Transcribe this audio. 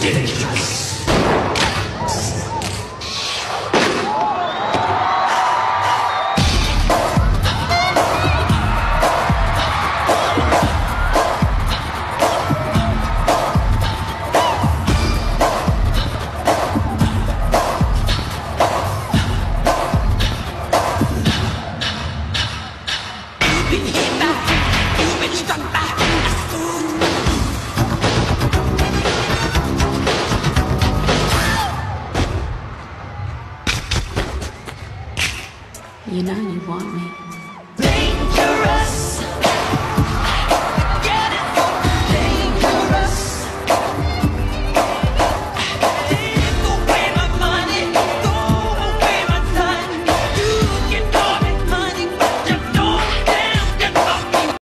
出てきます你打！You know you want me. Dangerous.